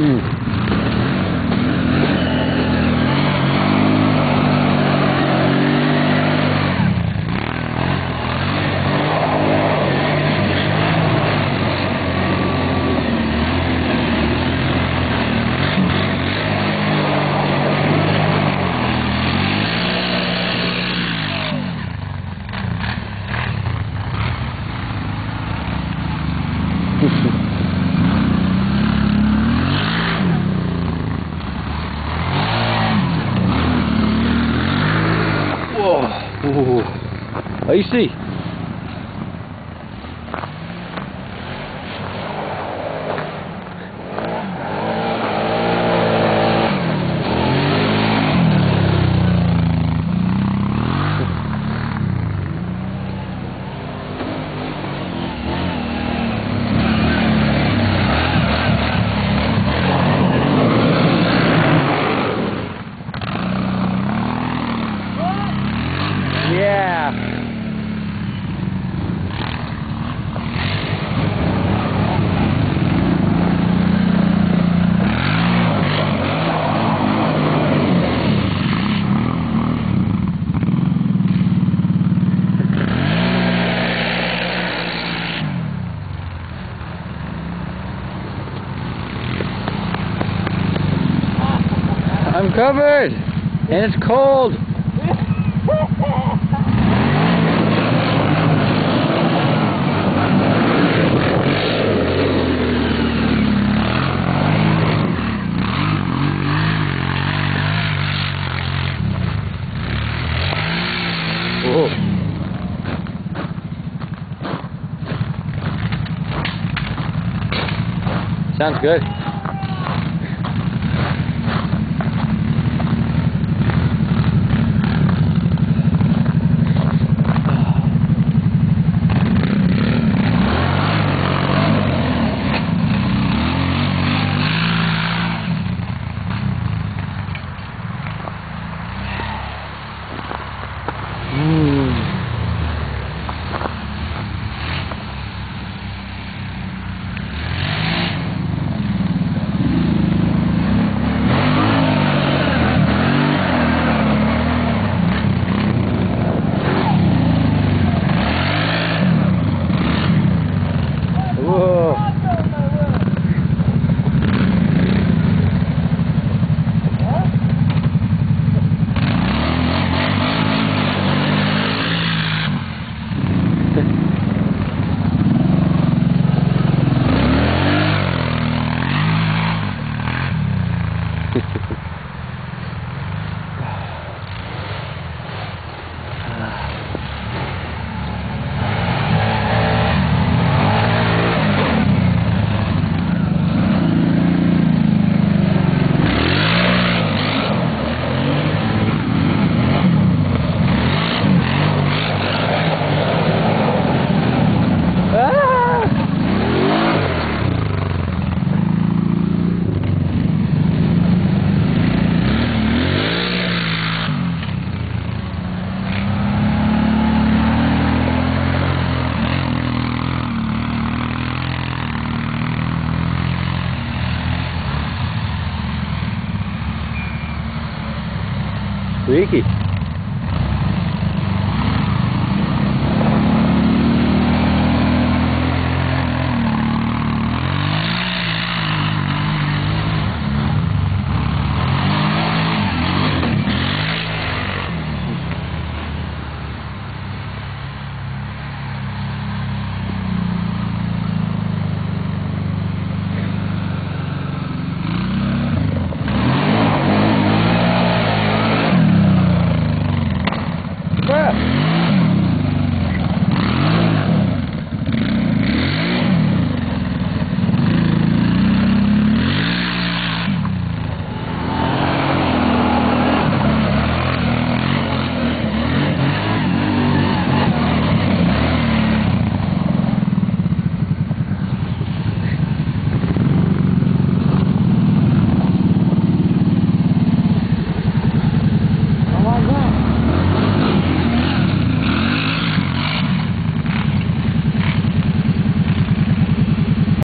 Mm. Whoa. Ooh. How you see? I'm covered and it's cold. Sounds good. Squeaky.